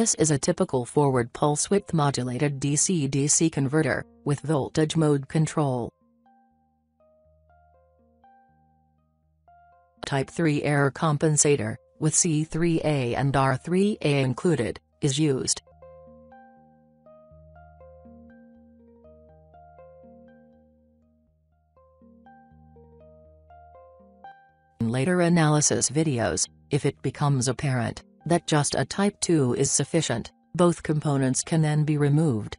This is a typical forward pulse width modulated DC-DC converter, with voltage mode control. Type 3 error compensator, with C3A and R3A included, is used. In later analysis videos, if it becomes apparent that just a Type 2 is sufficient, both components can then be removed.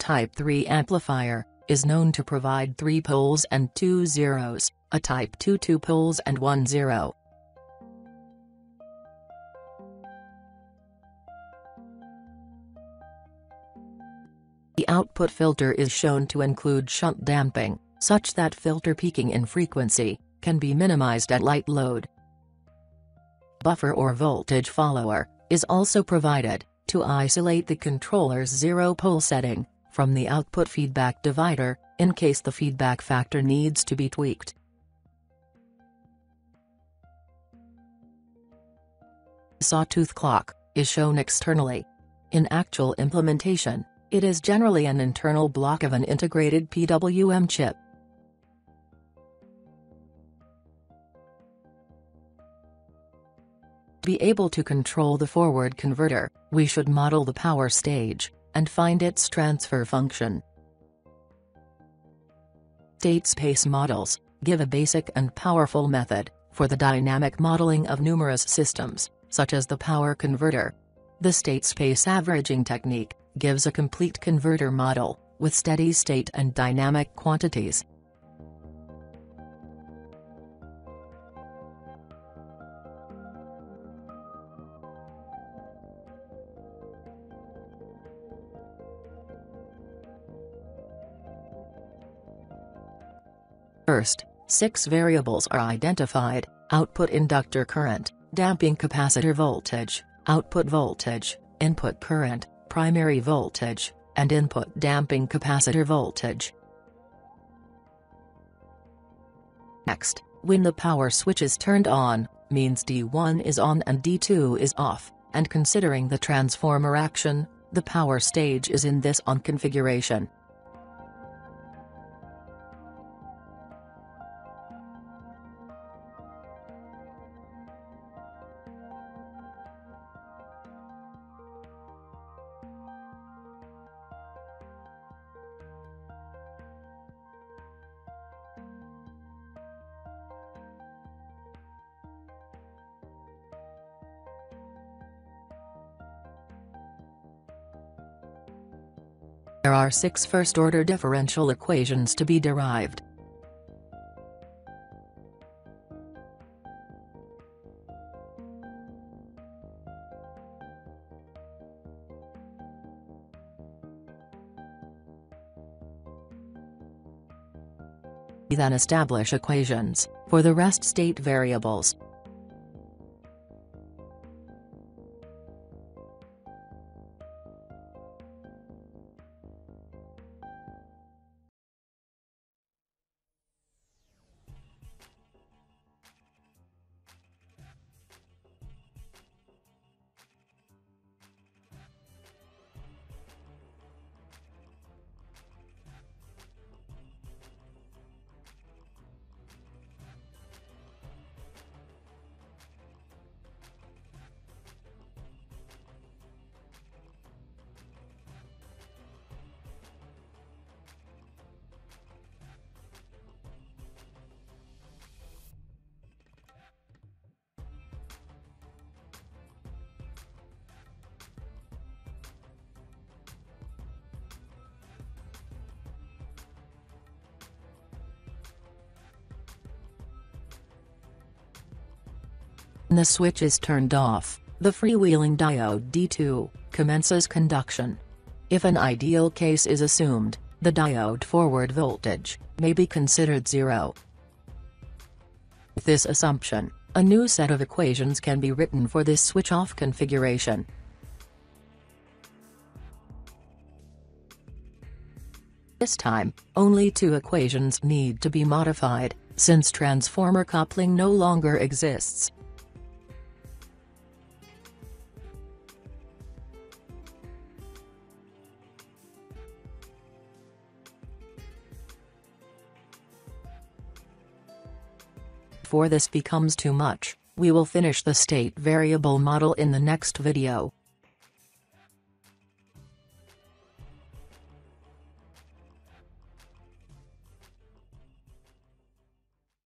Type 3 amplifier is known to provide 3 poles and 2 zeros, a Type 2 2 poles and 1 zero. The output filter is shown to include shunt damping, such that filter peaking in frequency can be minimized at light load. Buffer or voltage follower is also provided to isolate the controller's zero pole setting from the output feedback divider in case the feedback factor needs to be tweaked. Sawtooth clock is shown externally. In actual implementation, it is generally an internal block of an integrated PWM chip. Be able to control the forward converter, we should model the power stage, and find its transfer function. State space models give a basic and powerful method for the dynamic modeling of numerous systems, such as the power converter. The state space averaging technique gives a complete converter model, with steady state and dynamic quantities. First, six variables are identified, output inductor current, damping capacitor voltage, output voltage, input current, primary voltage, and input damping capacitor voltage. Next, when the power switch is turned on, means D1 is on and D2 is off, and considering the transformer action, the power stage is in this on configuration. There are six first-order differential equations to be derived. Then establish equations for the rest state variables. The switch is turned off, the freewheeling diode D2 commences conduction. If an ideal case is assumed, the diode forward voltage may be considered zero. With this assumption, a new set of equations can be written for this switch-off configuration. This time, only two equations need to be modified, since transformer coupling no longer exists. For this becomes too much, we will finish the state variable model in the next video.